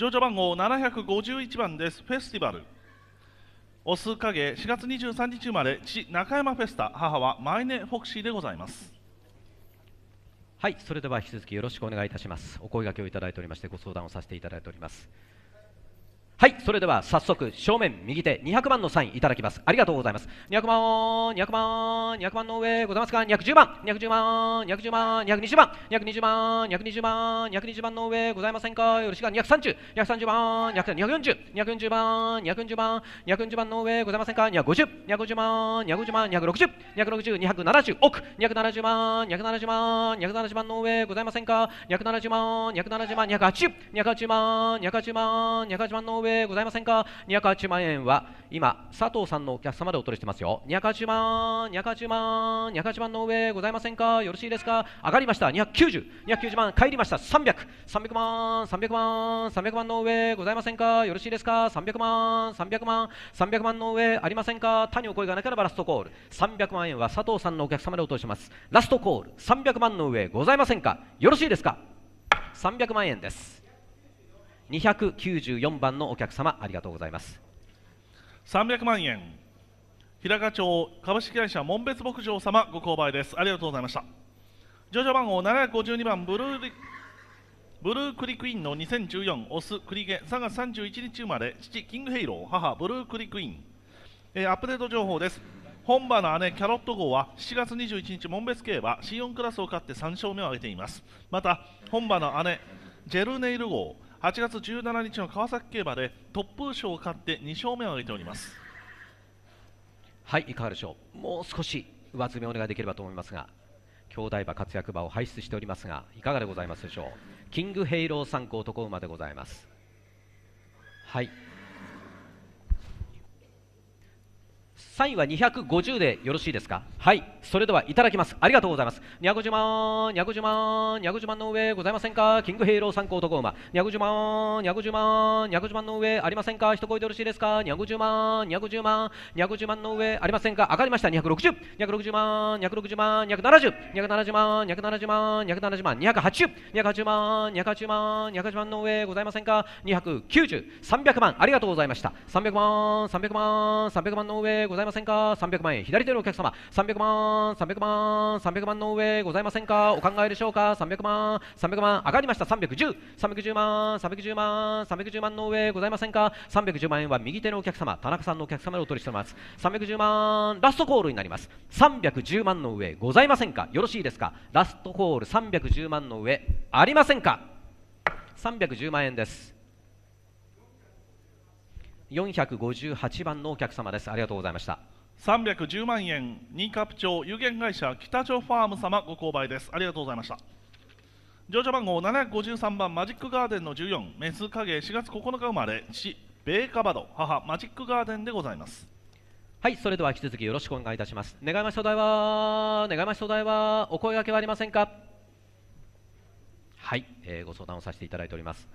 乗車番号751番です。フェスティバル。オス影4月23日生まれ父中山フェスタ母はマイネフォクシーでございます。はいそれでは引き続きよろしくお願いいたします。お声掛けをいただいておりましてご相談をさせていただいております。はいそれでは早速正面右手200番のサインいただきます。ありがとうございます。200番200番200番の上ございますか？210番210番210番220番220番220番220番の上ございませんか？よろしく230 230番240 240番240番240番の上ございませんか？250 250番250番260 260 270億270番270番270番の上ございませんか？270番270番280 280番280番280番の上ございませんか？280万円は今佐藤さんのお客様でお取りしてますよ。280万280万280万の上ございませんか？よろしいですか？上がりました。290290万帰りました。300300万300万300万の上ございませんか？よろしいですか？300万300万300万の上ありませんか？他にお声がなければラストコール。300万円は佐藤さんのお客様でお取りします。ラストコール300万の上ございませんか？よろしいですか？300万円です。294番のお客様ありがとうございます。300万円。平賀町株式会社門別牧場様ご購買です。ありがとうございました。乗車番号752番ブルーリブルークリクイーンの2014オスクリゲ3月31日生まれ父キングヘイロー母ブルークリクイーン、えー、アップデート情報です。本場の姉キャロット号は7月21日門別競馬 C4 クラスを勝って3勝目を挙げています。また本場の姉ジェルネイル号8月17日の川崎競馬でトップ賞を勝って2勝目を挙げております。はいいかがでしょう？もう少し上積みお願いできればと思いますが兄弟馬活躍馬を輩出しておりますがいかがでございますでしょう？キングヘイロー3区男馬でございます。はい。3位は250でよろしいですか？はい。それではいただきます。ありがとうございます。250万250万250万の上ございませんか？キングヘイロー参考男馬250万250万250万の上ありませんか？一声でよろしいですか？250万250万250万の上ありませんか？上がりました。260 260万260万270 270万270万270万280 280万280万280万の上ございませんか？290 300万ありがとうございました。300万300万300万の上ございませんか300万円左手のお客様。300万300万300万の上ございませんか？お考えでしょうか？300万300万上がりました。310 310万310万310万の上ございませんか？310万円は右手のお客様田中さんのお客様でお取りしております。310万ラストコールになります。310万の上ございませんか？よろしいですか？ラストコール310万の上ありませんか？310万円です。458番のお客様です。ありがとうございました。310万円新カプ町有限会社北町ファーム様ご購買です。ありがとうございました。乗車番号753番マジックガーデンの14メス影4月9日生まれ父ベーカバド母マジックガーデンでございます。はいそれでは引き続きよろしくお願いいたします。願いましお題は願いましお題はお声掛けはありませんか？はい、えー、ご相談をさせていただいております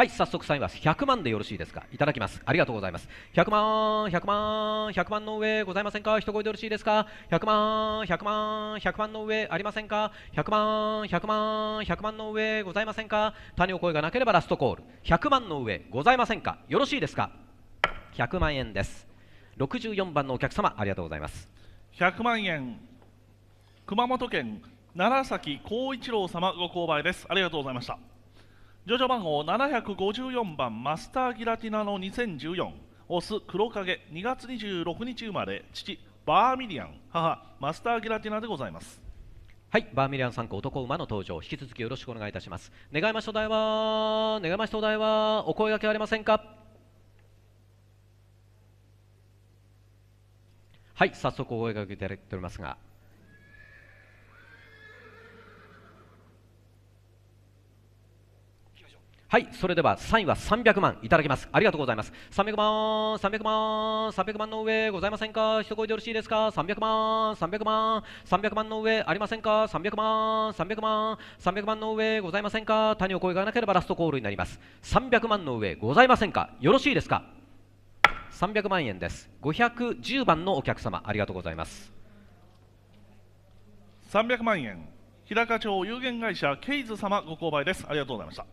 はい早速サインは100万でよろしいですか？いただきます。ありがとうございます。100万100万100万の上ございませんか？一声でよろしいですか？100万100万100万の上ありませんか？100万100万100万の上ございませんか？谷お声がなければラストコール。100万の上ございませんか？よろしいですか？100万円です。64番のお客様ありがとうございます。100万円。熊本県楢崎幸一郎様ご購買です。ありがとうございました。乗車番号754番マスターギラティナの2014オス黒影2月26日生まれ父バーミリアン。母マスターギラティナでございます。はいバーミリアン参考男馬の登場。引き続きよろしくお願いいたします。願いましお題は願いましお題はお声がけありませんか？はい早速お声がけいただいておりますがはいそれでは3位は300万いただきます。ありがとうございます。300万300万300万の上ございませんか？一声でよろしいですか？300万300万300万の上ありませんか？300万300万300万の上ございませんか？谷お声がなければラストコールになります。300万の上ございませんか？よろしいですか？300万円です。510番のお客様ありがとうございます。300万円平川町有限会社ケイズ様ご購買です。ありがとうございました。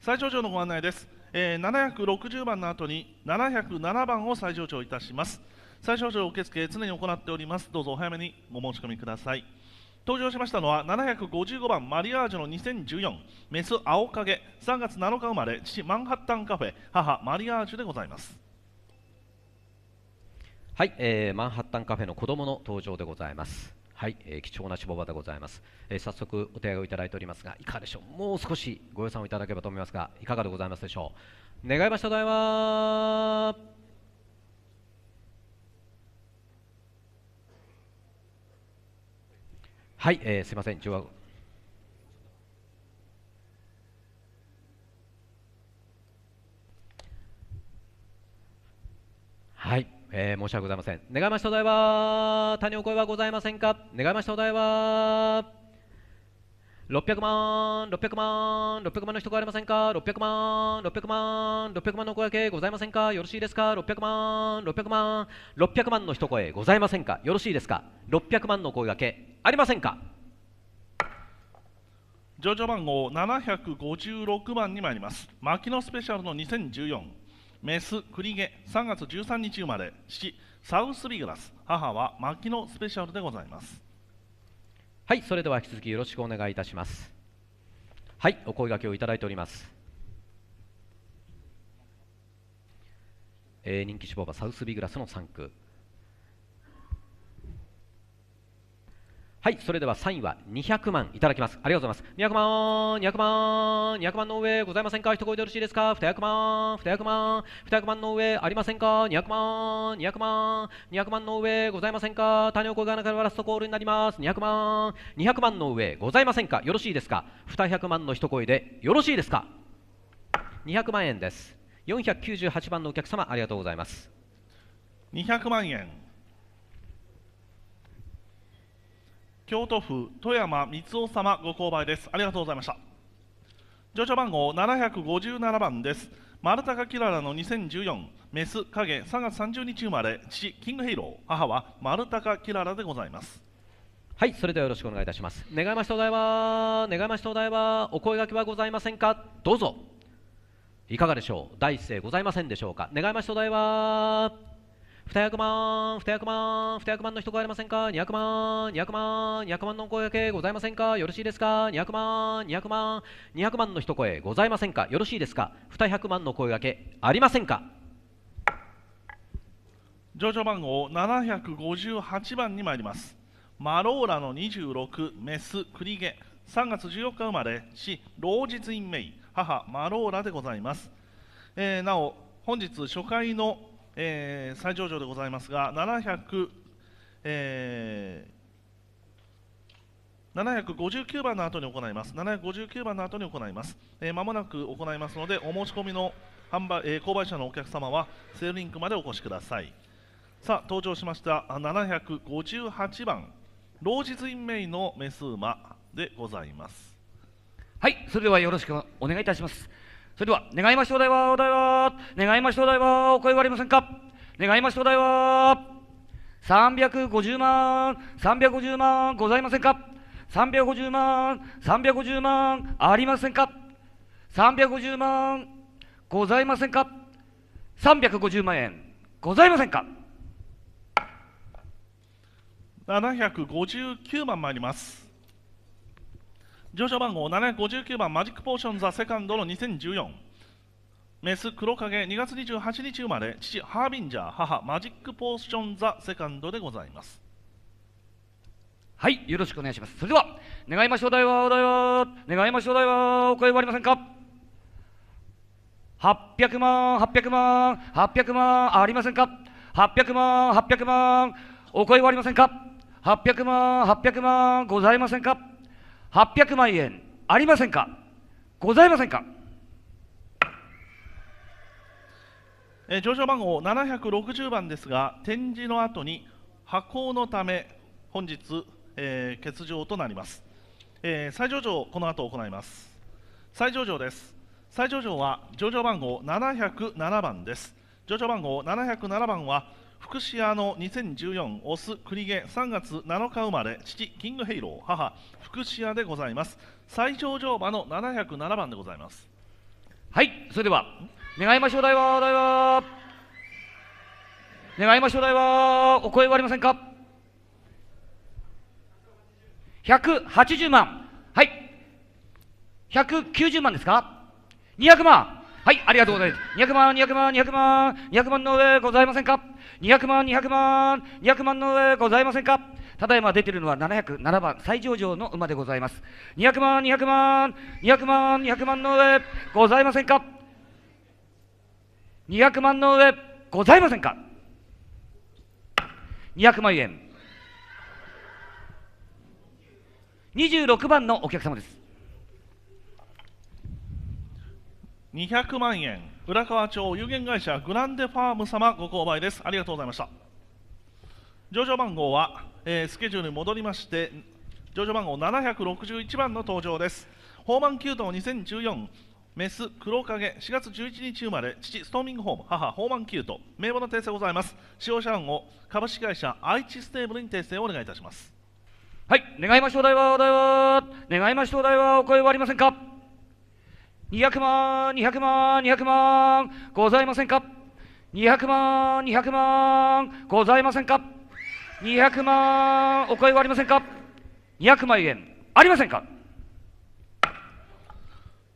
最上場のご案内です、えー、760番の後に707番を最上場いたします。最上場受付常に行っております。どうぞお早めにご申し込みください。登場しましたのは755番マリアージュの2014メス青影3月7日生まれ父マンハッタンカフェ母マリアージュでございます。はい、えー、マンハッタンカフェの子供の登場でございます。はい、えー貴重な脂肪場でございます、えー早速お手上げをいただいておりますが、いかがでしょう？もう少しご予算をいただければと思いますが、いかがでございますでしょう？願いましたお題は。はい、えーすいません、中和。はい、えー申し訳ございません。願いましたお題は、他にお声はございませんか？願いましたお題は、600万、600万、600万の人がありませんか ?600 万、600万、600万の声掛けございませんか？よろしいですか ?600 万、600万、600万の一声ございませんか？よろしいですか ?600 万の声掛けありませんか？上場番号756番に参ります牧野スペシャルの2014メス栗毛3月13日生まれ父サウスビグラス母は牧野スペシャルでございますはい、それでは引き続きよろしくお願いいたします。はい、お声掛けをいただいております。えー人気志望馬サウスビグラスの3区。はい、それでは3位は200万いただきます。ありがとうございます。200万、200万、200万の上ございませんか？一声でよろしいですか ?200 万、200万、200万の上ありませんか ?200 万、200万、200万の上ございませんか？種を声がなければラストコールになります。200万、200万の上ございませんか？よろしいですか ?200 万の一声でよろしいですか ?200 万円です。498番のお客様ありがとうございます。200万円京都府富山光雄様ご購買です。ありがとうございました。乗車番号757番です。丸高キララの2014メス影。3月30日生まれ。父キングヘイロー。母は丸高キララでございます。はい、それではよろしくお願いいたします。願いましたお題は、願いましたお題は、お声掛けはございませんか？どうぞ。いかがでしょう？第一声ございませんでしょうか？願いましたお題は、200万、200万、200万の人がありませんか ?200 万、200万、200万の声掛けございませんか？よろしいですか ?200 万、200万、200万の一声ございませんか？よろしいですか ?200 万の声掛けありませんか？乗車番号758番に参ります。マローラの26メス栗毛3月14日生まれ父老実院メイ母マローラでございます、えーなお本日初回の、えー再上場でございますが700、えー759番の後に行います。759番の後に行います。えー、間もなく行いますので、お申し込みの販売、えー購買者のお客様はセールリンクまでお越しください。さあ、登場しました758番、老実院名のメス馬でございます。はい、それではよろしくお願いいたします。それでは、願いましたお題は、お題は、願いましたお題は、お声はありませんか？願いましたお題は、350万、350万、ございませんか？350万、350万、ありませんか？350万、ございませんか？350万円、ございませんか？759番参ります。上場番号759番マジックポーションザセカンドの2014メス黒鹿毛2月28日生まれ父ハービンジャー母マジックポーションザセカンドでございますはい、よろしくお願いします。それでは、願いましょうお題は、お題は、願いましょうお題は、お声はありませんか ?800 万、800万、800万、ありませんか ?800 万、800万、お声はありませんか ?800 万、800万、ございませんか？?800 万円、ありませんか？ございませんか？えー乗車番号760番ですが展示の後に発行のため本日、えー欠場となります、えー再上場この後行います。再上場です。再上場は上場番号707番です。上場番号707番は福祉屋の2014オス栗毛3月7日生まれ父キングヘイロー母福祉屋でございます。最上場馬の707番でございます。はいそれでは願いましょうお題はお題は願いましょうお題はお声はありませんか？180万。はい。190万ですか？200万。はいありがとうございます。200万200万200万。200万の上ございませんか？200万200万。200万の上ございませんか？ただいま出てるのは707番最上場の馬でございます。200万200万。200万200万の上ございませんか？200万の上ございませんか？200万円。26番のお客様です。200万円。浦河町有限会社グランデファーム様ご購買です。ありがとうございました。上場番号は、えースケジュールに戻りまして上場番号761番の登場です。ホーマンキュート2014メス黒鹿毛4月11日生まれ父ストーミングホーム母ホーマンキュート。名簿の訂正ございます。飼養者欄を株式会社愛知ステーブルに訂正をお願いいたします。はい願いましょうお題はお題は願いましょうお題はお声はありませんか？200万200万200万ございませんか？200万200万ございませんか？200万お声はありませんか？200万円ありませんか？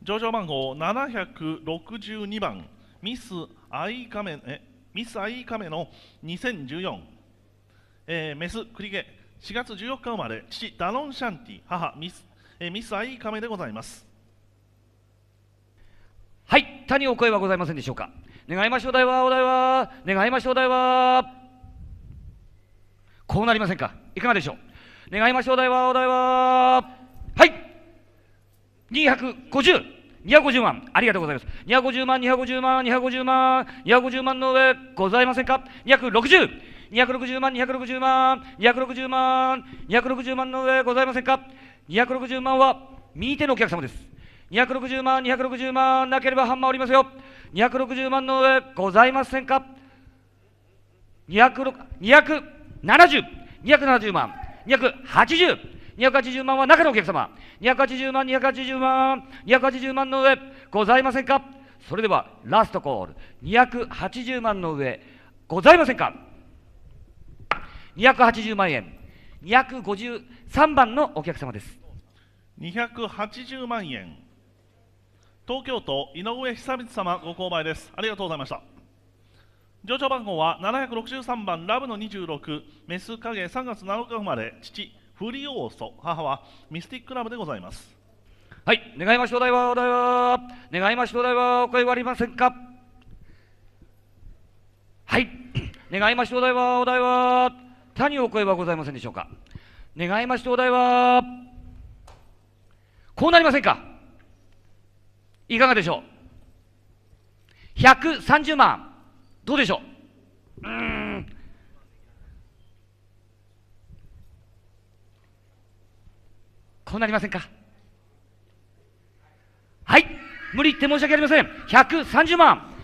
上場番号762番ミスアイカメえミスアイカメの2014、えーメスクリゲ4月14日生まれ。父ダノンシャンティ。母ミス,、えミスアイカメでございます。はい他にお声はございませんでしょうか。願いましょうお題はお題は。願いましょうお題はこうなりませんか。いかがでしょう。願いましょうお題はお題は。はい。250 250万ありがとうございます。250万250万250万250万の上ございませんか。260 260万260万260万260万の上ございませんか。260万は右手のお客様です。260万260万なければハンマーおりますよ。260万の上ございませんか？270,270万280 280万は中のお客様。280万280万280万の上ございませんか？それではラストコール。280万の上ございませんか？280万円。253番のお客様です。280万円。東京都井上久光様ご購買です。ありがとうございました。上場番号は763番ラブの26メス影3月7日生まれ父フリオーソ母はミスティックラブでございます。はい願いましょうお題はお題は願いましょうお題はお声はありませんかはい願いましょうお題はお題は他にお声はございませんでしょうか。願いましょうお題はこうなりませんか。いかがでしょう？130万。どうでしょう？うん。こうなりませんか？はい。無理言って申し訳ありません。130万。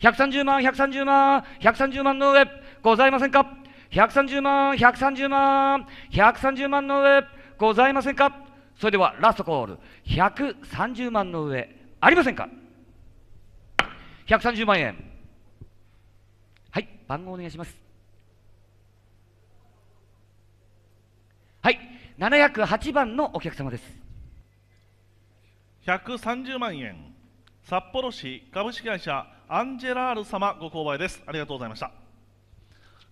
130万130万130万の上ございませんか？130万130万130万の上ございませんか？それではラストコール。130万の上。ありませんか？130万円。はい番号お願いします。はい708番のお客様です。130万円。札幌市株式会社アンジェラール様ご購買です。ありがとうございました。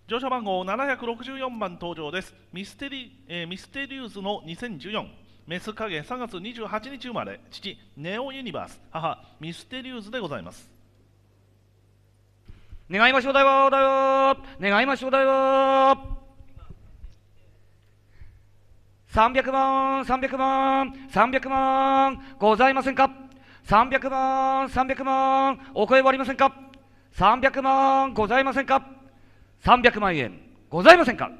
乗車番号764番登場です。ミステリ,、えーミステリウスの2014メス影3月28日生まれ父ネオユニバース母ミステリウスでございます。願いましょうだよだよ願いましょうだよ300万300万300万ございませんか？300万300万お声はありませんか？300万ございませんか？300万円ございませんか？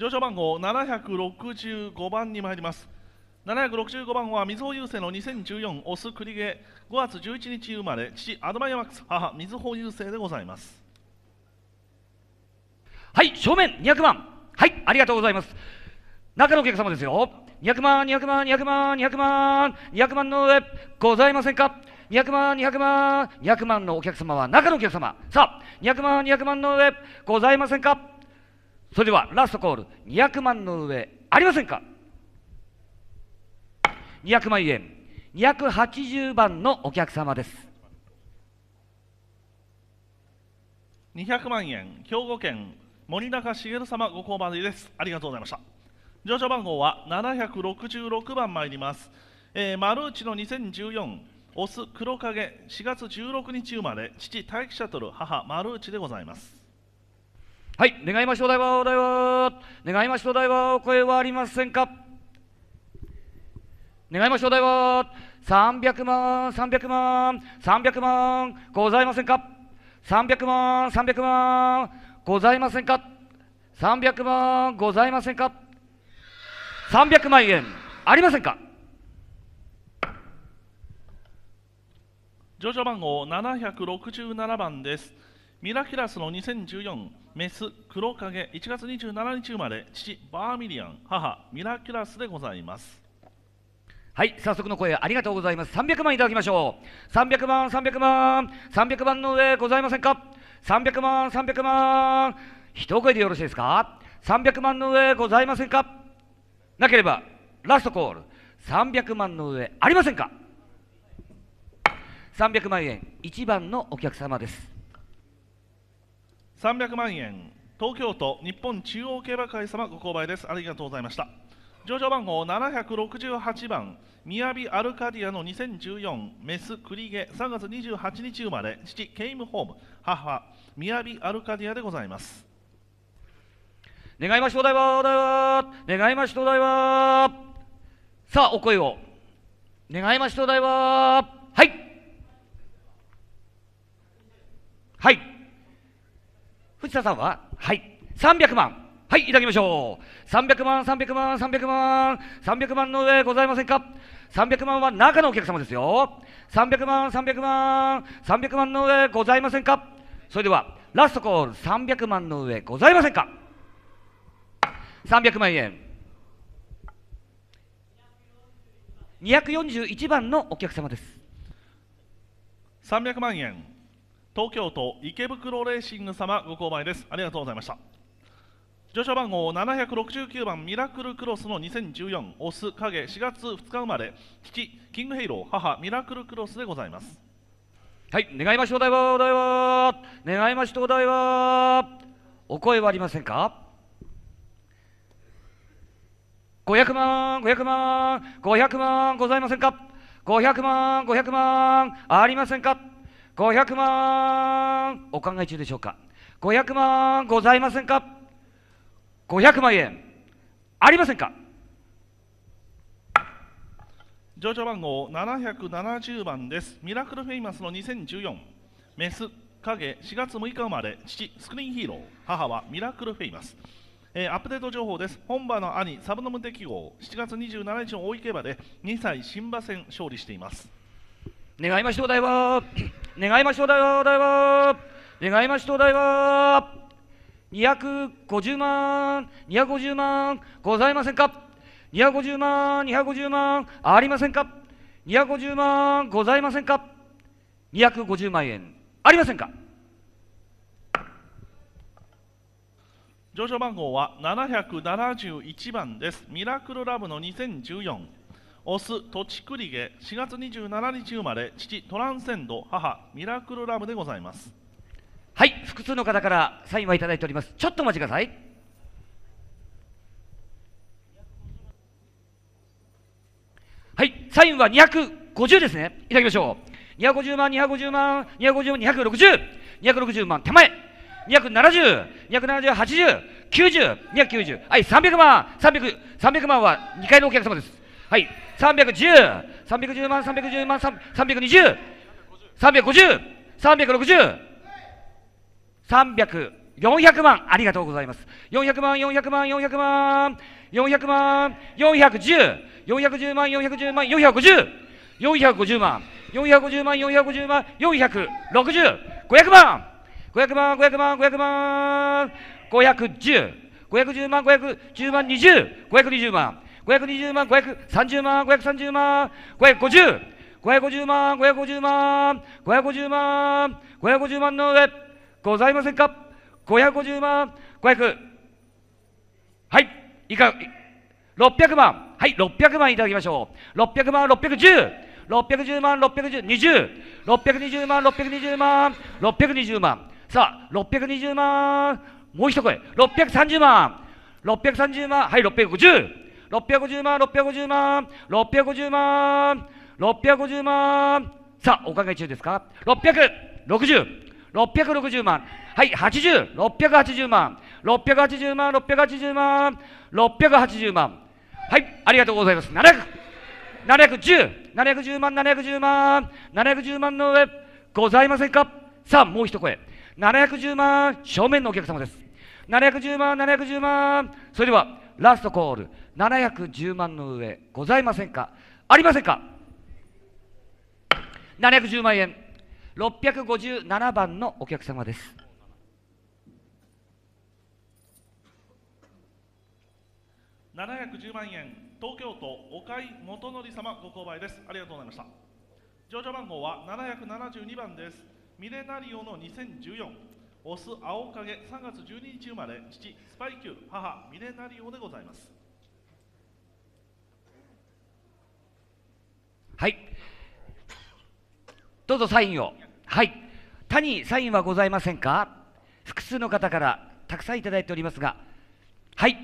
乗車番号765番に参ります765番は水穂優勢の2014オス繰毛5月11日生まれ父アドマイヤマックス母水穂優勢でございますはい、正面200万。はい、ありがとうございます。中のお客様ですよ。200万、200万、200万、200万、200万の上、ございませんか ?200 万、200万、200万のお客様は中のお客様。さあ、200万、200万の上、ございませんか？それでは、ラストコール、200万の上、ありませんか ?200 万円、280番のお客様です。200万円兵庫県森中茂様ご購買ですありがとうございました上昇番号は766番参ります、えー、丸内の2014オス黒影4月16日生まれ父待機シャトル母丸内でございますはい、願いましょうお題はお題は願いましょうお題はお声はありませんか？願いましょうお題は300万300万。300万。ございませんか？300万300万。ございませんか？300万。ございませんか？300万円。ありませんか？上昇番号767番です。ミラキラスの2014メス黒影1月27日生まれ父バーミリアン母ミラキュラスでございますはい、早速の声ありがとうございます。300万いただきましょう。300万、300万、300万の上ございませんか ?300 万、300万、一声でよろしいですか ?300 万の上ございませんか？なければ、ラストコール、300万の上ありませんか ?300 万円、1番のお客様です。300万円。東京都日本中央競馬会様ご購買です。ありがとうございました。上場番号768番みやびアルカディアの2014メスクリゲ。3月28日生まれ。父ケイムホーム。母みやびアルカディアでございます。願いましょうお題は、お題は、願いましょうお題は、さあ、お声を。願いましょうお題は、はい。はい。藤田さんははい。300万。はい、いただきましょう。300万、300万、300万、300万の上ございませんか ?300 万は中のお客様ですよ。300万、300万、300万の上ございませんか？それでは、ラストコール300万の上ございませんか？300万円241番のお客様です300万円東京都池袋レーシング様ご購買です。ありがとうございました。上昇番号769番ミラクルクロスの2014オス影4月2日生まれ父キングヘイロー母ミラクルクロスでございます。はい願いましょうお題はお題は願いましょうお題はお声はありませんか？500万500万500万ございませんか？500万500万ありませんか？500万。お考え中でしょうか？500万ございませんか？500万円。ありませんか？上昇番号770番です。ミラクルフェイマスの2014メス。影。4月6日生まれ。父。スクリーンヒーロー。母はミラクルフェイマス。えーアップデート情報です。本場の兄サブノム適合。7月27日の大井競馬で2歳新馬戦勝利しています。願いましょうお題は 願いましょうお題はお題は願いましょうお題は250万250万ございませんか？250万250万ありませんか？250万ございませんか？250万円ありませんか？上昇番号は771番です。ミラクルラブの2014オス土地栗毛4月27日生まれ父トランセンド母ミラクルラブでございます。はい複数の方からサインはいただいております。ちょっとお待ちください。はいサインは250ですね。いただきましょう。250万250万250万260 260万手前。270、270、80、90、290、はい、300万、300、300万は2階のお客様です。はい、310、310万、310万、320、350、360、340、400万ありがとうございます。400万400万400万400万410,410万410万450 450万450万450万460 500万500万500万500万510 510万510万20 520万。520万530万530万550 550万550万550万550万の上ございませんか？550万500はいいか600万。はい600万いただきましょう。600万610 610万61020 620万620万620万。さあ620万もう一声。630万。630万。はい650 650万650万650万650万。さあお考え中ですか？660 660万。はい80 680万。680万680万680万。はいありがとうございます。700 710 710万710万。710万の上ございませんか？さあもう一声。710万正面のお客様です。710万710万。それではラストコール。710万の上ございませんか？ありませんか？710万円。657番のお客様です。710万円東京都岡井元則様ご購買です。ありがとうございました。上場番号は772番です。ミレナリオの2014オス青影3月12日生まれ父スパイキュー母ミレナリオでございます。はい。どうぞサインを。はい。他にサインはございませんか？複数の方からたくさんいただいておりますが。はい。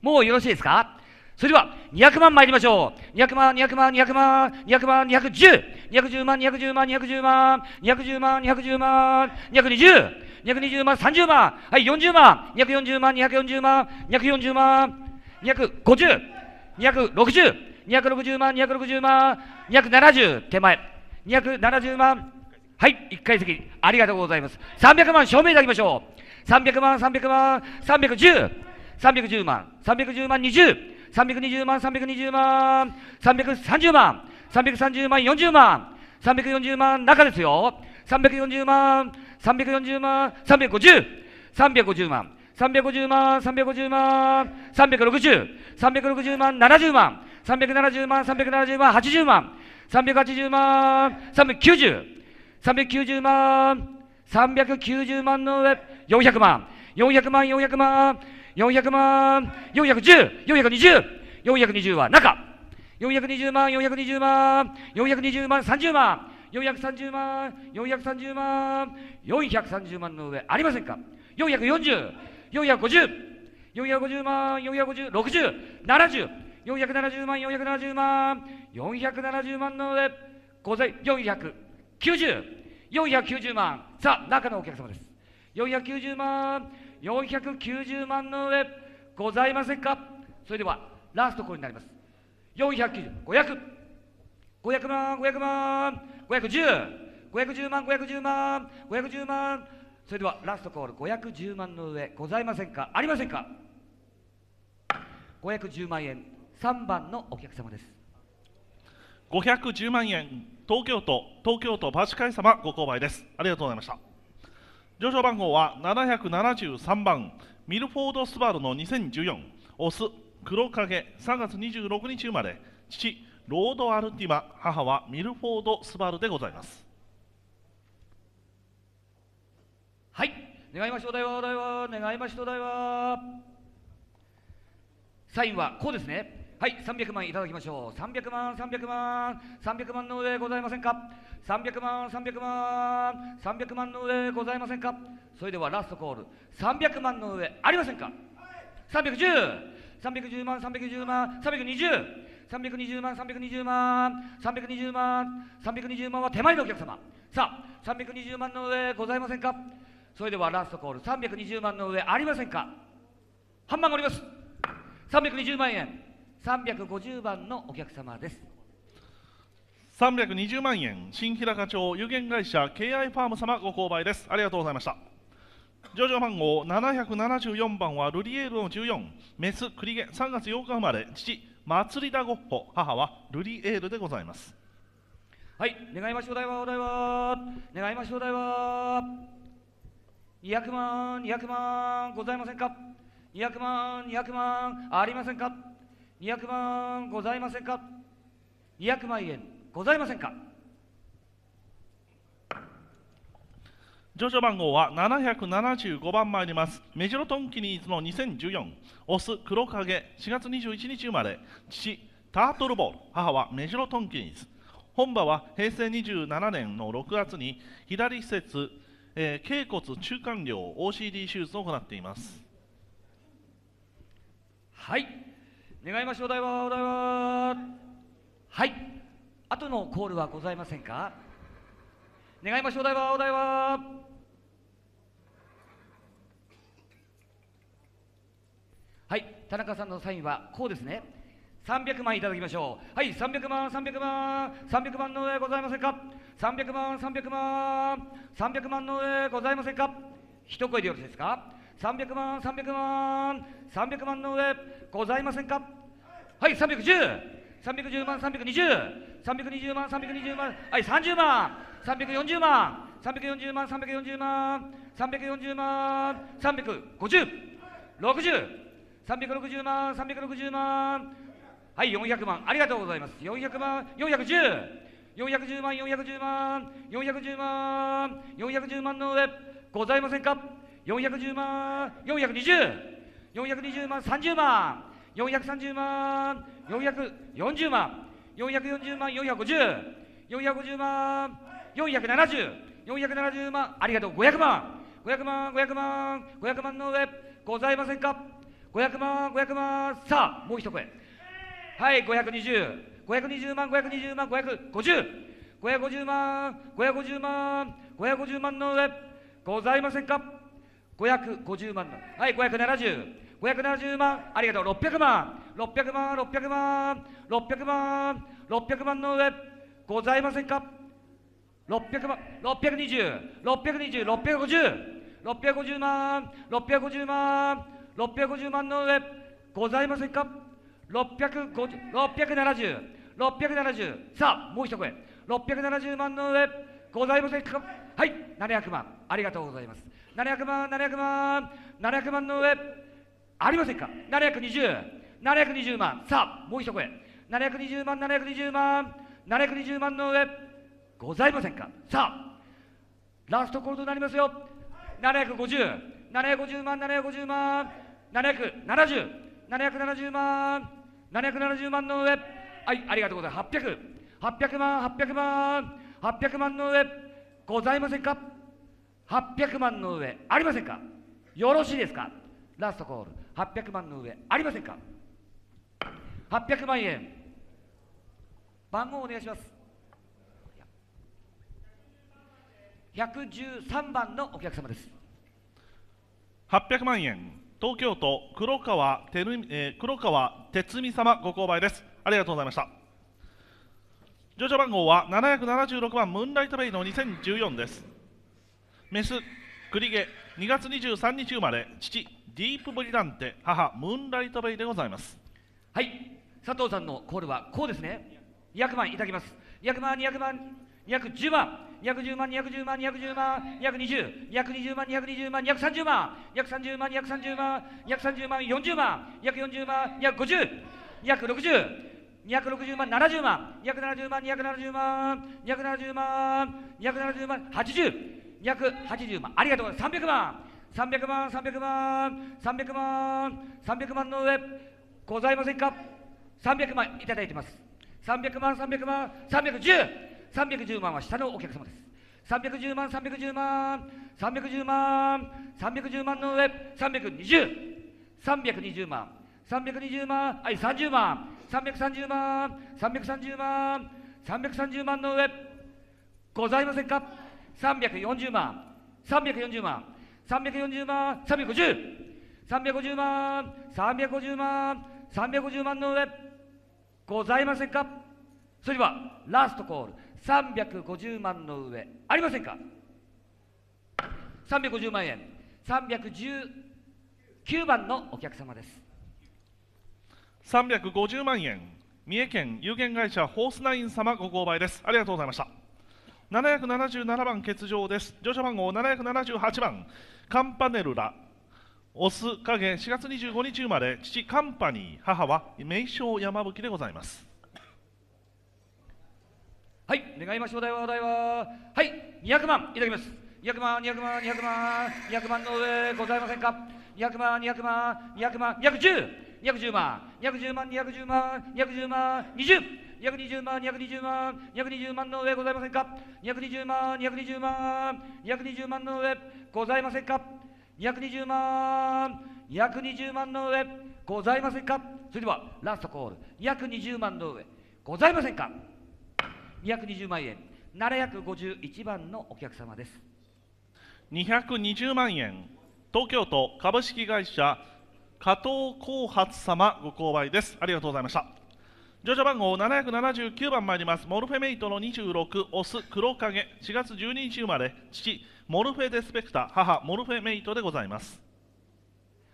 もうよろしいですか？それでは200万参りましょう。200万200万200万200万210 210万210万210万210万210万220 220万30万はい40万240万240万240万250 260 260万260万270手前270万はい1階席ありがとうございます。300万証明いただきましょう。300万300万310 310万310万20 320万320万330万330万40万340万中ですよ。340万340万350 350万350万350万360 360万70万370万370万80万380万390 390万390万の上400万400万400万400万410 420 420は中。420万420万420万30万430万430万430万の上ありませんか？440 450 450万450 60 70 470万470万470万の上ござい490 490万さあ中のお客様です。490万490万の上ございませんか？それではラストコールになります。490 500 500万500万。510 510万510万510万。それではラストコール。510万の上ございませんか？ありませんか？510万円3番のお客様です。510万円東京都東京都バチカイ様ご購買です。ありがとうございました。上場番号は773番ミルフォードスバルの2014オス黒影3月26日生まれ。父ロードアルティマ母はミルフォードスバルでございます。はい。願いましょうだよだよ願いましょうだよサインはこうですね。はい。300万いただきましょう。300万300万。300万の上ございませんか？300万300万。300万の上ございませんか？それではラストコール。300万の上ありませんか？310 310万310万。320 320万320万320万320万は手前のお客様。さあ320万の上ございませんか？それではラストコール。320万の上ありませんか？半番がおります。320万円。350番のお客様です。320万円。新平課町有限会社 KI ファーム様ご購買です。ありがとうございました。上場番号774番はルリエールの14メスクリゲ3月8日生まれ父祭りだごっぽ。母はルリエールでございます。はい、願いましょうお題はお題は願いましょうお題は200万200万ございませんか？200万200万ありませんか？200万ございませんか？200万円ございませんか？上場番号は775番参ります。メジロトンキニーズの2014オス黒影。4月21日生まれ。父タートルボー。ル母はメジロトンキニーズ。本場は平成27年の6月に左施設、えー頸骨中間量 OCD 手術を行っています。はい。願いましょう。お題はお題は。はい。後のコールはございませんか？願いましょう。お題はお題は。はい田中さんのサインはこうですね。300万いただきましょう。はい300万300万300万の上ございませんか？300万300万300万の上ございませんか？一声でよろしいですか？300万300万300万の上ございませんか？はい310 310万320 320万320万。はい30万。340万。340万340万。340万。350 60 360万360万。はい400万。ありがとうございます。400万410 410万410万。410万。410万の上。ございませんか？410万420 420万30万。430万440万。440万450 450万470 470万ありがとう。500万。500万500万。500万の上。ございませんか？500万500万さあもう一声。はい520 520万520万550 550万550万550万の上。ございませんか？550万の。はい570 570万ありがとう。600万。600万600万。600万600万の上。ございませんか？600万620 620 650 650万650万。650万の上ございませんか？650 670 670さあもう一声。670万の上ございませんか？はい700万。ありがとうございます。700万700万700万の上ありませんか？720 720万。さあもう一声。720万720万720万の上ございませんか？さあラストコールとなりますよ。750 750万750万。770 770万770万の上。はいありがとうございます。800 800万800万800万の上。ございませんか？800万の上。ありませんか？よろしいですか？ラストコール。800万の上。ありませんか？800万円。番号お願いします。113番のお客様です。800万円。東京都黒川てる、えー黒川哲美様ご購買です。ありがとうございました。乗車番号は776番ムーンライトベイの2014です。メスクリゲ2月23日生まれ父ディープブリランテ母ムーンライトベイでございます。はい佐藤さんのコールはこうですね。200万いただきます。200万200万。210万。210万210万210万220 220万220万230万。230万230万230万40万。240万250 260 260万70万。270万270万270万270万80 280万。ありがとうございます。300万。300万300万。300万。300万の上。ございませんか？300万いただいてます。300万300万310 310万は下のお客様です。310万310万310万310万の上320 320万320万はい30万330万330万330万の上ございませんか？340万340万340万350 350万350万350万の上ございませんか？それではラストコール。350万の上。ありませんか？350万円。319番のお客様です。350万円。三重県有限会社ホースナイン様ご購買ですありがとうございました777番欠場です乗車番号778番カンパネルラオス影4月25日生まれ父カンパニー母は名称山吹でございますはい願いましょうお題はお題ははい200万いただきます。200万200万200万200万の上ございませんか？200万200万200万210 210万210万210万210万20 220万220万220万の上ございませんか？220万220万220万の上ございませんか？220万220万の上ございませんか？それではラストコール。220万の上ございませんか？220万円。751番のお客様です。220万円。東京都株式会社加藤後発様ご購買です。ありがとうございました。乗車番号779番参ります。モルフェメイトの26オス黒影。4月12日生まれ。父モルフェデスペクタ母モルフェメイトでございます。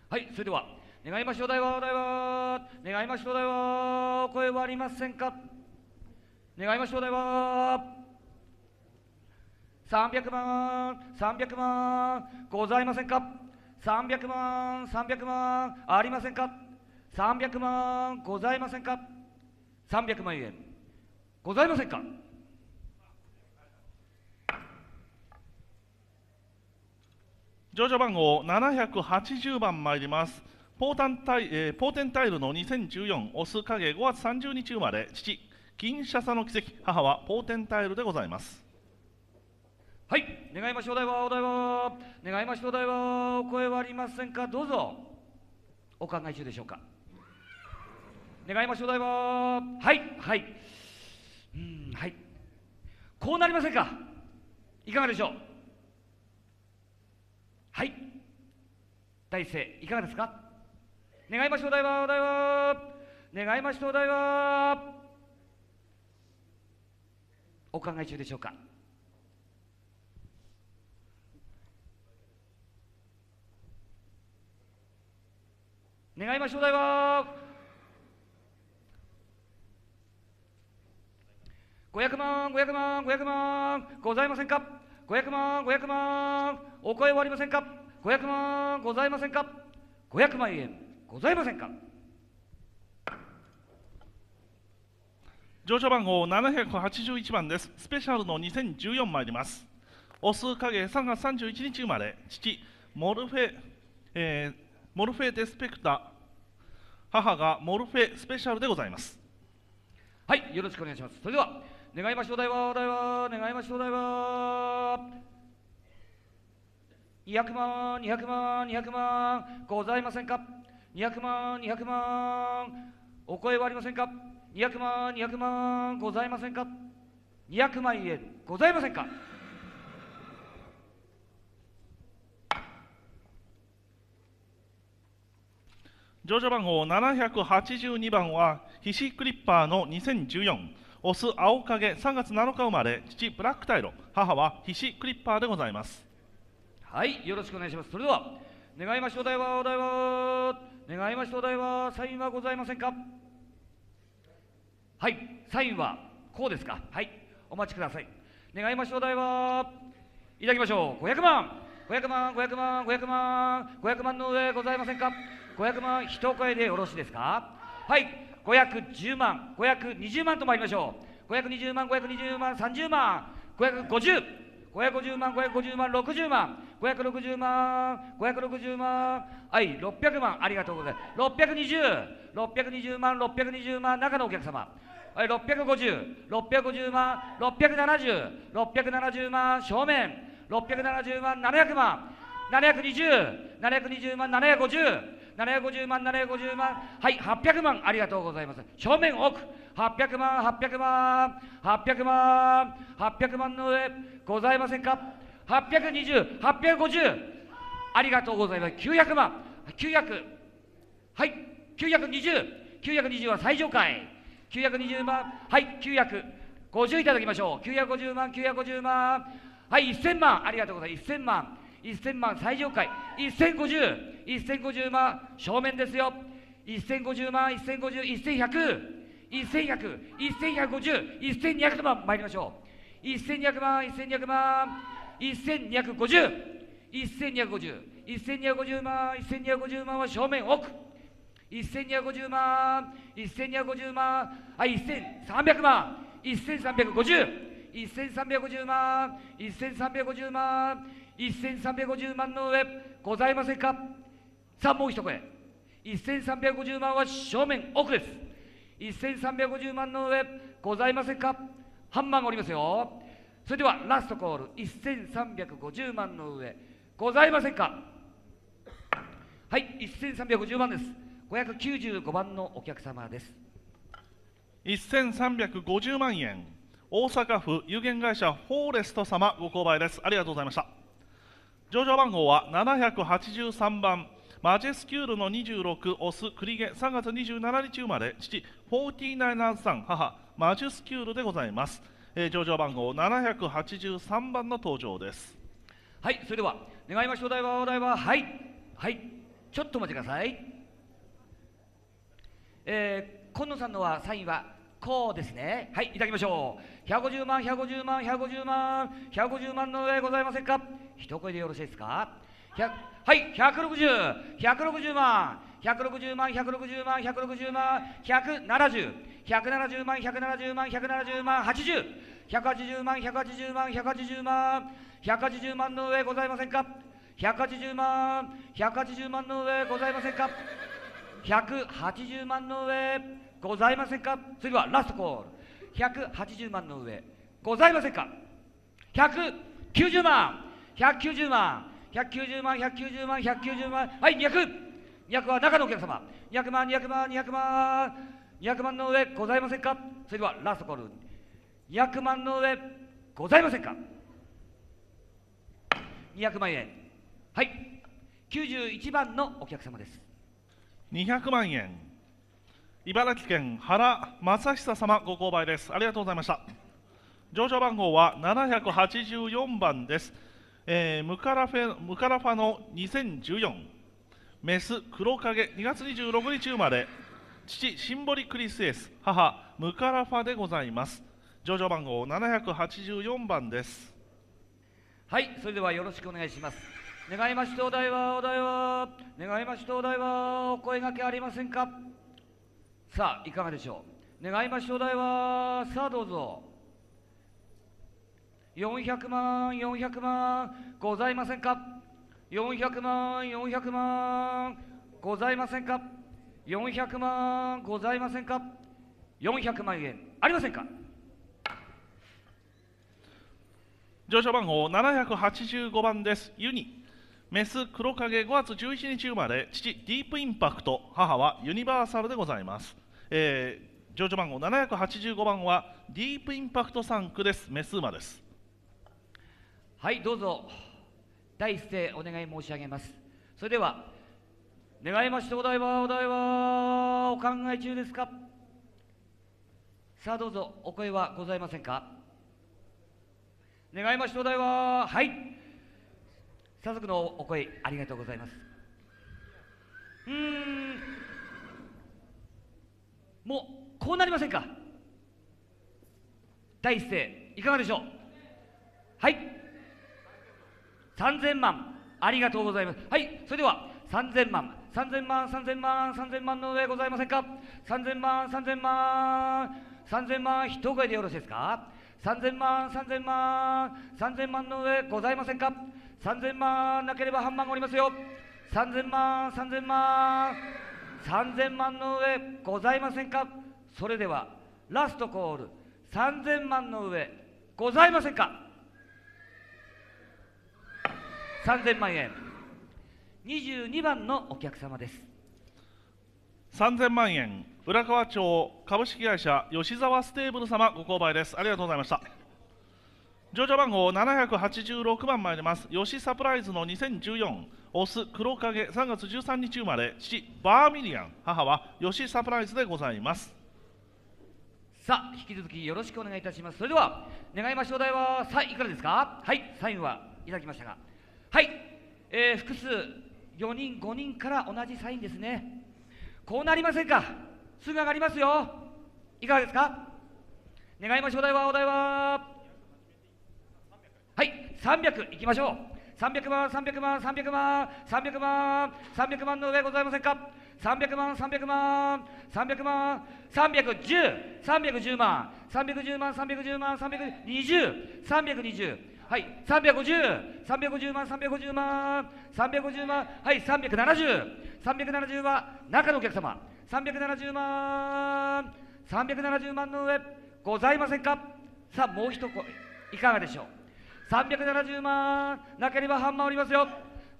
はいそれでは。願いましょう。題はお題は願いましょう。題はお声はありませんか？願いましょう題は300万300万。ございませんか？300万300万。ありませんか？300万。ございませんか？300万円。ございませんか？乗車番号780番参ります。ポータンタイ、えーポーテンタイルの2014オス影5月30日生まれ父。金シャサの奇跡。母はポーテンタイルでございます。はい。願いましょう題はお題は願いましょう題はお声はありませんか？どうぞ。お考え中でしょうか。願いましょう題は。はい。はい。うんはい。こうなりませんか？いかがでしょう？はい。大生いかがですか？願いましょう題はお題は。願いましょう題は。お考え中でしょうか？願いましょう題は500万500万500万ございませんか？500万500万お声はありませんか？500万ございませんか？500万円ございませんか？乗車番号781番です。スペシャルの2014参ります。オス影3月31日生まれ、父、モルフェ、えーモルフェデスペクタ、母がモルフェスペシャルでございます。はいよろしくお願いしますそれでは願いましょう題はお題は願いましょう題は200万200万200万ございませんか？200万200万お声はありませんか？200万200万ございませんか？200万円ございませんか？乗車番号782番は、ヒシクリッパーの2014、オス青影3月7日生まれ、父ブラックタイロ、母はヒシクリッパーでございます。はいよろしくお願いします。それでは願いましょう題はお題は願いましょう題はサインはございませんか？はいサインはこうですか。はいお待ちください。願いましょう題は。いただきましょう。500万500万500万500万500万の上ございませんか。500万一声でよろしいですか。はい510万520万と参りましょう。520万520万30万550 550万、550万、60万、560万、560万、はい、600万、ありがとうございます。620、620万、620万、中のお客様。はい、650、650万、670、670万、正面、670万、700万、720、720万、750、750万、750万、はい、800万、ありがとうございます。正面奥、800万、800万、800万、800万の上、ございませんか？?820、850、ありがとうございます。900万、900、はい、920、920は最上階、920万、はい、950いただきましょう。950万、950万、はい、1000万、ありがとうございます。1000万、1000万。最上階。1050、1050万。正面ですよ。1050万、1050、1100 1100、1150、1200万。参りましょう。1200万、1200万、1250、1250、1250万、1250万は正面奥。1250万、1250万、あ、1300万、1350、1350万、1350万、1350万の上、ございませんか？さあ、もう一声。1350万は正面奥です。1350万の上、ございませんか？ハンマーがおりますよ。それではラストコール、1350万の上、ございませんか？はい、1350万です。595番のお客様です。1350万円。大阪府有限会社フォーレスト様ご購買です。ありがとうございました。上場番号は783番。マジェスキュールの26オスクリゲ。3月27日生まれ。父49さん母マジュスキュールでございます、えー上場番号783番の登場ですはい、それでは、願いましょう、お題は、お題は、はい、はい、ちょっとお待ちください。えー、今野さんのは、サインは、こうですね。はい、いただきましょう。150万、150万、150万、150万の上ございませんか？一声でよろしいですか？はい、160、160万、160万、160万、160万、170、170万、170万、170万、80、180万、180万、180万、180万の上ございませんか？180万、180万の上ございませんか？180万の上ございませんか？それではラストコール。180万の上ございませんか？190万190万190万190万190万はい200 200は中のお客様。200万200万200万。200万の上ございませんか？それではラストコール。200万の上ございませんか？200万円。はい。91番のお客様です。200万円。茨城県原正久様ご購買です。ありがとうございました。上場番号は784番です、えームカラフェムカラファの2014メス黒影2月26日生まれ父シンボリクリスエス母ムカラファでございます上場番号784番ですはい、それではよろしくお願いします。願いましてお題は、お題は、願いましてお題は、お声がけありませんか？さあ、いかがでしょう？願いましてお題は、さあどうぞ。400万、400万、ございませんか？?400 万、400万、ございませんか ?400 万、ございませんか ?400 万円、ありませんか？上昇番号785番ですユニメス黒影5月11日生まれ父ディープインパクト母はユニバーサルでございます、えー、上場番号785番はディープインパクト3区ですメス馬ですはい、どうぞ。第一声お願い申し上げます。それでは、願いましてお題は、お題はお考え中ですか？さあどうぞ、お声はございませんか？願いましてお題は、はい。早速のお声、ありがとうございます。うーん、もう、こうなりませんか？第一声、いかがでしょう？はい。3000万。ありがとうございます。はいそれでは3000万。3000万3000万3000万の上ございませんか？3000万3000万。3000万一声でよろしいですか？3000万3000万。3000万の上ございませんか？3000万なければ半万おりますよ。3000万3000万。3000万の上ございませんか？それではラストコール。3000万の上ございませんか？3000万円。22番のお客様です。3000万円。浦河町株式会社吉沢ステーブル様ご購買です。ありがとうございました。上場番号786番参ります。吉サプライズの2014オス黒鹿毛3月13日生まれ。父バーミリアン。母は吉サプライズでございます。さあ引き続きよろしくお願いいたします。それでは願いましょう題はさあいくらですか？はいサインはいただきましたがはい。えー複数4人5人から同じサインですね。こうなりませんか？すぐ上がりますよ。いかがですか？願いましょうお題はお題は。はい。300いきましょう。300万300万300万300万300万の上ございませんか？300万300万300万310 310万310万310万320 320はい350 350万350万350万はい370 370は中のお客様。370万370万の上ございませんか？さあもう一声いかがでしょう？370万なければ半回りますよ。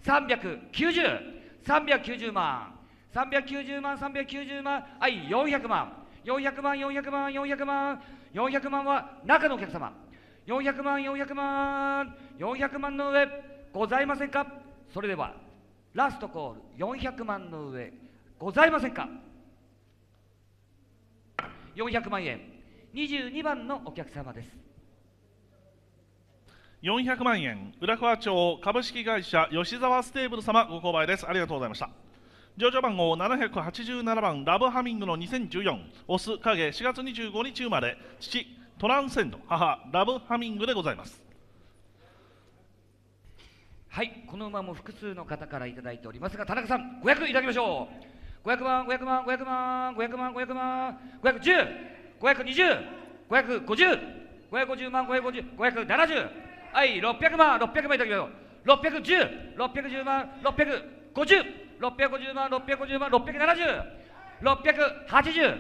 390,390万390万390万はい400万。400万400万400万400万は中のお客様。400万400万400万の上ございませんか？それではラストコール400万の上ございませんか？400万円22番のお客様です。400万円浦河町株式会社吉沢ステーブル様ご購買です。ありがとうございました。上場番号787番ラブハミングの2014オス影4月25日生まれ父トランセンド母ラブハミングでございますはい、この馬も複数の方からいただいておりますが、田中さん、500いただきましょう。500万、500万、500万、500万、500万、510、520、550、550万、550、570、はい、600万、600万いただきましょう。610、610万、650、650万、650万、670、680、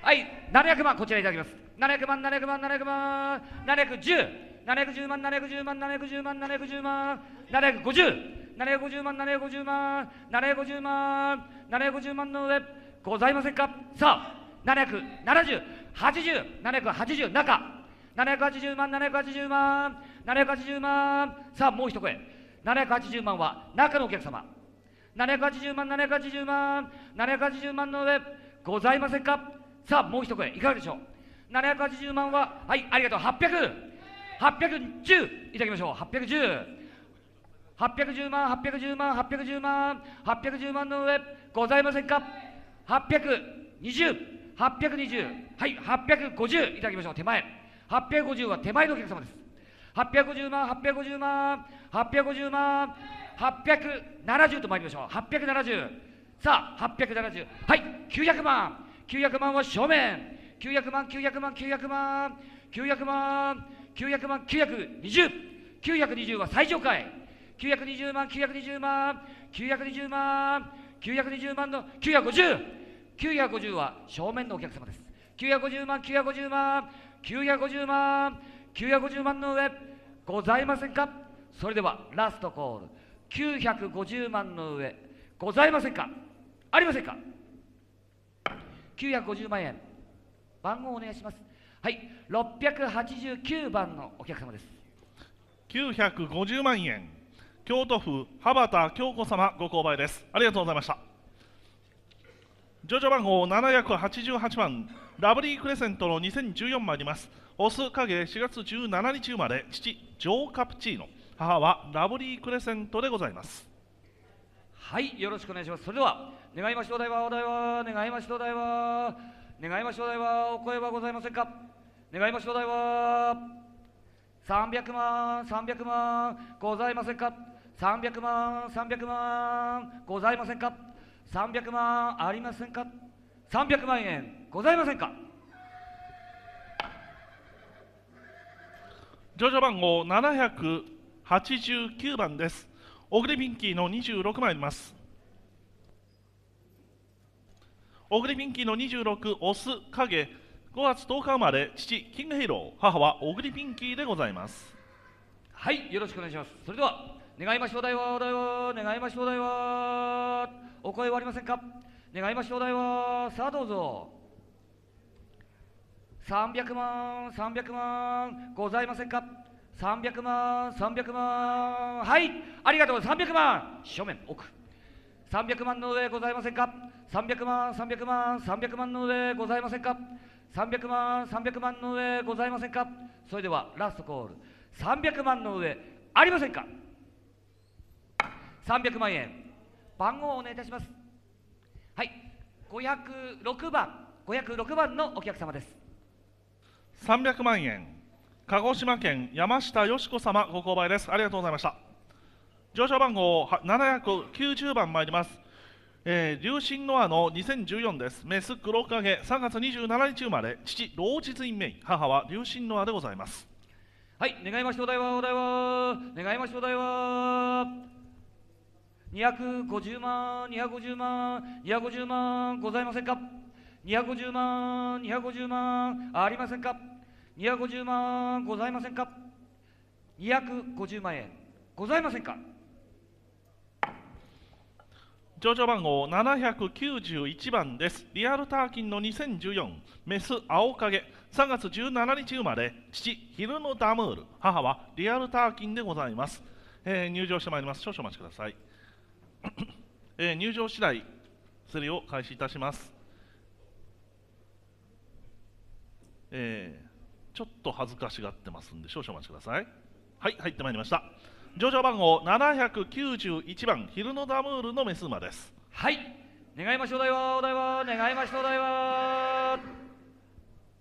はい、700万、こちらいただきます。700万、700万、700万、710、710万、710万、710万、710万、750、750万、750万、750万、750万の上、ございませんか？さあ、770、80、780、中、780万、780万、780万、さあ、もう一声、780万は中のお客様、780万、780万、780万の上、ございませんか？さあ、もう一声、いかがでしょう？780万は、はい、ありがとう、800、810いただきましょう、810。810万、810万、810万、810万の上、ございませんか ?820、820、はい、850いただきましょう、手前。850は手前のお客様です。850万、850万、850万、870と参りましょう。870。さあ、870。はい、900万。900万は正面。900万、900万、900万、900万、900万、920。920は最上階。920万、920万、920万、920万の950。950は正面のお客様です。950万、950万、950万、950万の上、ございませんか？それではラストコール。950万の上、ございませんか？ありませんか ?950 万円。番号お願いします。はい、689番のお客様です。950万円。京都府羽畑京子様ご購買です。ありがとうございました。上場番号788番。ラブリークレセントの2014参ります。オス影4月17日生まれ。父ジョー・カプチーノ。母はラブリークレセントでございます。はい、よろしくお願いします。それでは、願いましょうお題は、お題は、願いましょうお題は、願いましょうお題は、お声はございませんか？願いましょうお題は、300万、300万、ございませんか？300万、300万、ございませんか？300万、ありませんか？300万円、ございませんか？上場番号789番です。オグリピンキーの26参ります。オグリピンキーの26オス影。5月10日生まれ父キングヘイロー母はオグリピンキーでございます。はい、よろしくお願いします。それでは、願いましょうお題は、お題は、願いましょうお題は、お声はありませんか？願いましょうお題は、さあどうぞ。300万、300万、ございませんか？300万、300万、はい、ありがとう、300万、正面、奥。300万の上ございませんか？300万、300万、300万の上ございませんか？300万、300万の上ございませんか？それでは、ラストコール。300万の上ありませんか？300万円。番号をお願いいたします。はい。506番506番のお客様です。300万円。鹿児島県山下よし子様ご購買です。ありがとうございました。乗車番号790番参ります。えー、龍神ノアの2014です。メス黒影3月27日生まれ、父、老実院名、母は龍神ノアでございます。はい願いましてお題はお題は願いましてお題は250万250万250万ございませんか？250万250万ありませんか？250万ございませんか？250万円ございませんか？乗車番号791番です。リアルターキンの2014、メス青影、3月17日生まれ、父、昼のダムール、母はリアルターキンでございます。えー入場してまいります。少々お待ちください。えー入場次第、競りを開始いたします。えーちょっと恥ずかしがってますんで、少々お待ちください。はい、入ってまいりました。乗車番号791番、昼のダムールのメス馬です。はい。願いましてお題はお題は願いましてお題は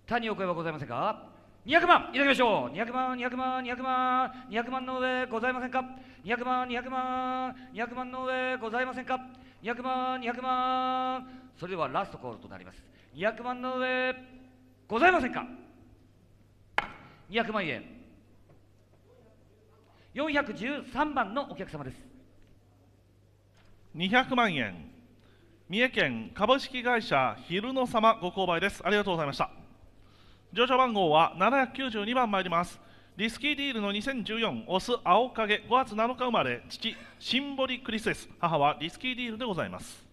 谷岡はございませんか？200万。いただきましょう。200万200万200万。200万の上ございませんか？200万200万。200万の上ございませんか？200万200万。それではラストコールとなります。200万の上ございませんか？200万円。413番のお客様です。200万円。三重県株式会社昼の様ご購買です。ありがとうございました。乗車番号は792番参ります。リスキーディールの2014オス青影。5月7日生まれ。父シンボリクリスです。母はリスキーディールでございます。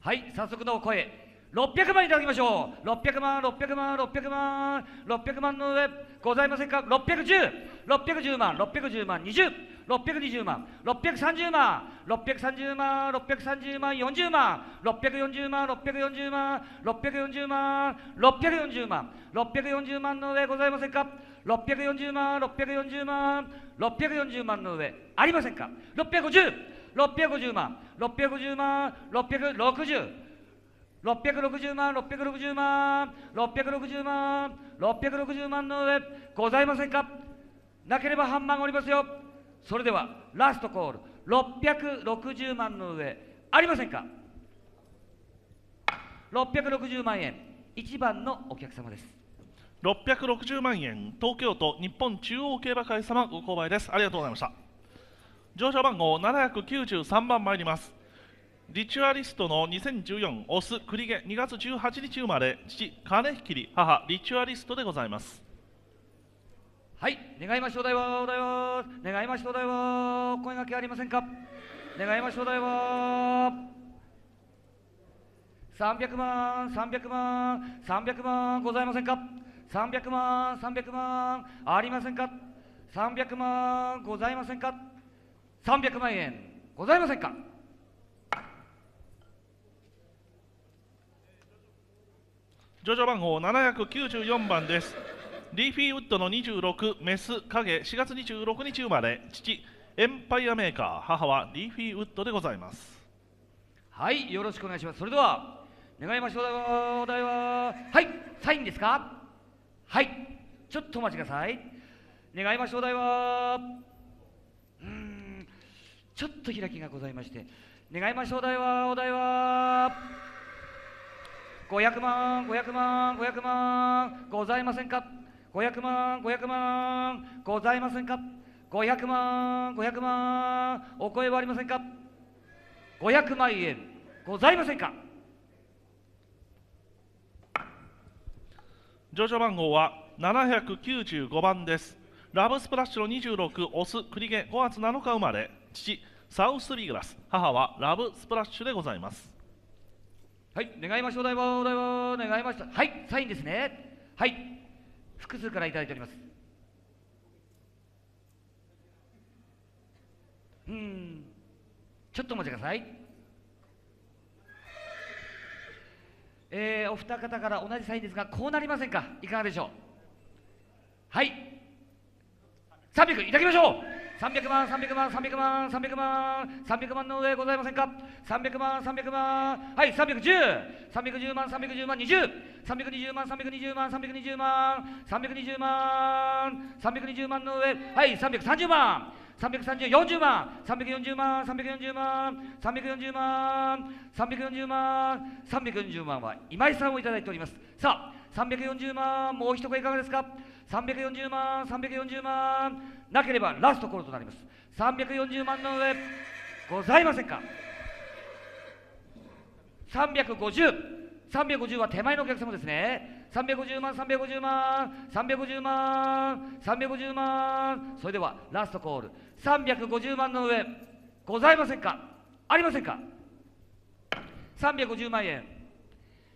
はい、早速の声。600万いただきましょう。600万、600万、600万、600万の上、ございませんか ?610、610万、610万、20、620万、630万、630万、630万、40万、640万、640万、640万、640万、640万の上ございませんか ?640 万、640万、640万の上、ありませんか ?650、650万、650万、660、660万、660万、660万、660万の上、ございませんか？なければ半万おりますよ。それでは、ラストコール、660万の上、ありませんか ?660 万円、1番のお客様です。660万円東京都日本中央競馬会様ご購買ですありがとうございました乗車番号793番参りますリチュアリストの2014オス栗毛2月18日生まれ父金引母リチュアリストでございます。はい、願いましょうお題は、お題は、願いましょうお題は、お声がけありませんか？願いましょうお題は、300万、300万、300万ございませんか？300万、300万、ありませんか？300万ございませんか？300万円ございませんか？乗車番号794番ですリーフィーウッドの26メス影4月26日生まれ父エンパイアメーカー母はリーフィーウッドでございますはい、よろしくお願いします。それでは、願いましょうお題は、は、い、サインですか？はい、ちょっとお待ちください。願いましょうお題は、うん、ちょっと開きがございまして、願いましょうお題は、お題は、500万、500万、500万、ございませんか ?500 万、500万、ございませんか ?500 万、500万、お声はありませんか？500万円ございませんか？乗車番号は795番です。ラブスプラッシュの26オス栗毛5月7日生まれ父サウスリーグラス。母はラブスプラッシュでございます。はい、願いましょうお題は、お題は、願いました。はい、サインですね。はい、複数からいただいております。うん、ちょっとお待ちください。えー、お二方から同じサインですが、こうなりませんか？いかがでしょう？はい。300いただきましょう300万300万300万300万300万の上ございませんか？300万300万はい310310万310万20320万320万320万320万320万の上はい330万330、40万、340万、340万、340万、340万、340万は今井さんをいただいております。さあ、340万、もう一声いかがですか ?340 万、340万、なければラストコールとなります。340万の上、ございませんか ?350、350は手前のお客様ですね。350万、350万、350万、350万、それではラストコール、350万の上、ございませんか？ありませんか ?350 万円、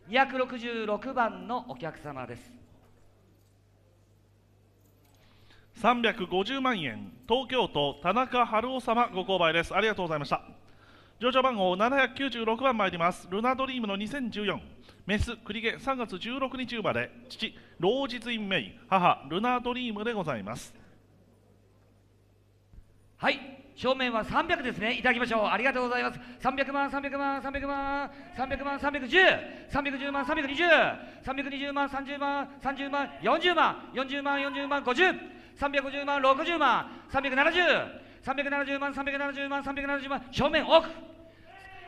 266番のお客様です。350万円。東京都田中春夫様ご購買です。ありがとうございました。上場番号796番参ります。ルナドリームの2014メス栗毛3月16日生まれ。父老実院メイ母ルナドリームでございます。はい、正面は300ですね。いただきましょう。ありがとうございます。300万、300万、300万、300万、310、310万、320、320万、30万、30万、40万、40万、40万、50、350万、60万、370、370万、370万、370万、正面奥。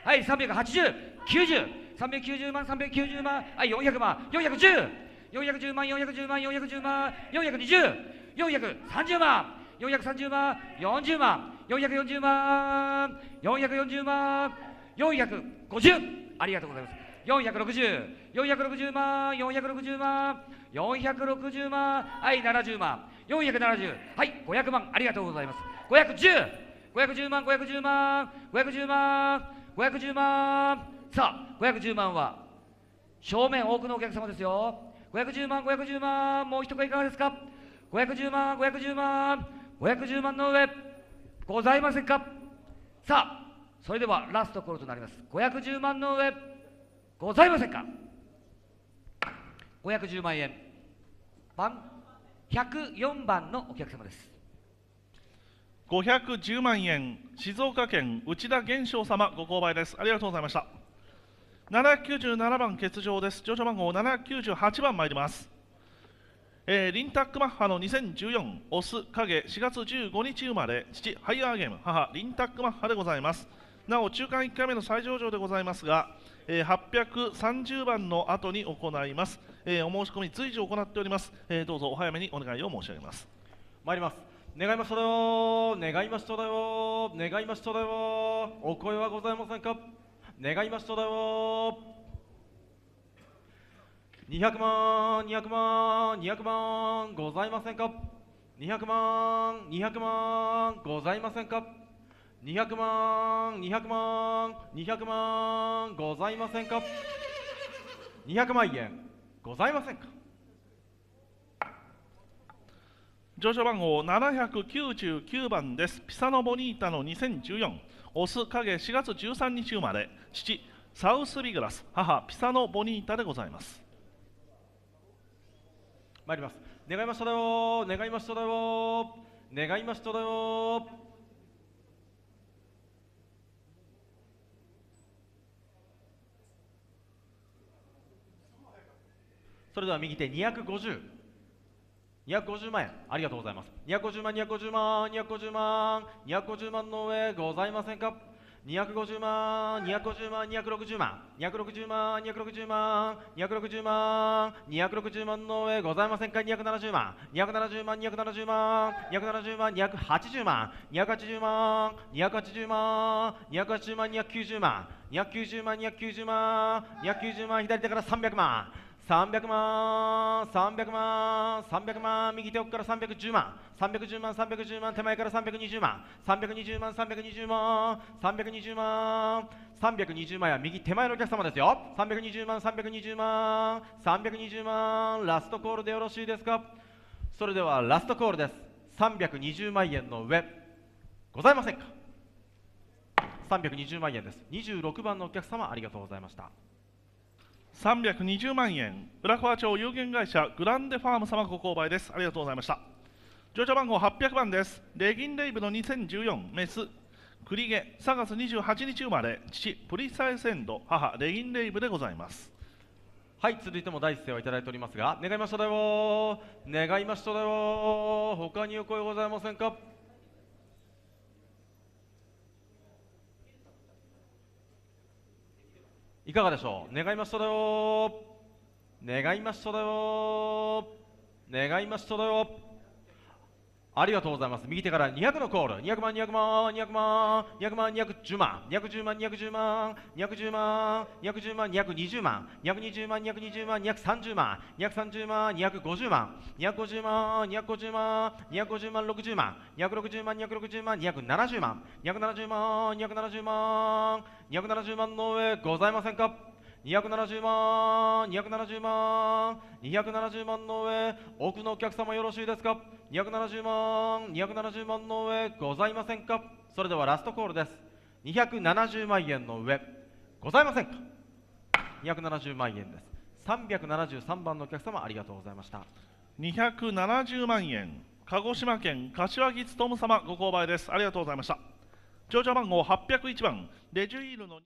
はい、380、90、390万、390万、はい、400万、410、410万、410万、410万、420、430万、430万、40万、440万、440万、450、ありがとうございます。460、460万、460万、460万、はい、70万、470、はい、500万、ありがとうございます。510、510万、510万、510万、510万、さあ、510万は、正面多くのお客様ですよ。510万、510万、もう一声いかがですか ?510 万、510万、510万の上、ございませんか？さあ、それではラストコールとなります。510万の上、ございませんか ?510 万円、番、104番のお客様です。510万円静岡県内田玄翔様ご購買です。ありがとうございました。797番欠場です。上場番号798番参ります。えーリンタックマッハの2014オス影4月15日生まれ父ハイヤーゲーム母リンタックマッハでございます。なお中間1回目の再上場でございますが、えー830番の後に行います、えーお申し込み随時行っております、えーどうぞお早めにお願いを申し上げます。参ります。願いましただよ。願いましただよ。願いましただよお声はございませんか？願いましただよ。200万200万200万ございませんか？200万200万ございませんか？200万200万200万ございませんか？200万円ございませんか？上昇番号799番です。ピサノボニータの2014、オス影4月13日生まれ、父、サウスビグラス、母、ピサノボニータでございます。参ります。願いましただよ願いましただよ願いましただよそれでは右手250 250万円。ありがとうございます。250万250万250万250万の上ございませんか？250万250万260万。260万260万260万260万の上ございませんか？270万。270万270万270万280万280万280万280万290万290万290万290万左手から300万。300万、300万、300万、右手奥から310万、310万、310万、手前から320万、320万、320万、320万、320万や右手前のお客様ですよ。320万、320万、320万、ラストコールでよろしいですか？それではラストコールです。320万円の上、ございませんか？320万円です。26番のお客様、ありがとうございました。320万円、浦河町有限会社グランデファーム様ご購買です。ありがとうございました。乗車番号800番です。レギンレイブの2014メス。栗毛3月28日生まれ。父プリサイセンド母レギンレイブでございます。はい続いても第一声をいただいておりますが願いましただよ願いましただよ他にお声ございませんか？いかがでしょう？願いましただよ。願いましただよ。願いましただよ。ありがとうございます。右手から200のコール。200万、200万、200万、200万、210万、210万、210万、210万、210万、220万、220万、220万、230万、230万、250万、250万、250万、250万、60万、260万、260万、270万、270万、270万、270万の上ございませんか？270万、270万、270万の上、奥のお客様よろしいですか？270万、270万の上、ございませんか？それではラストコールです。270万円の上、ございませんか ?270 万円です。373番のお客様、ありがとうございました。270万円鹿児島県柏木勉様ご購買ですありがとうございました乗車番号801番レジュイールの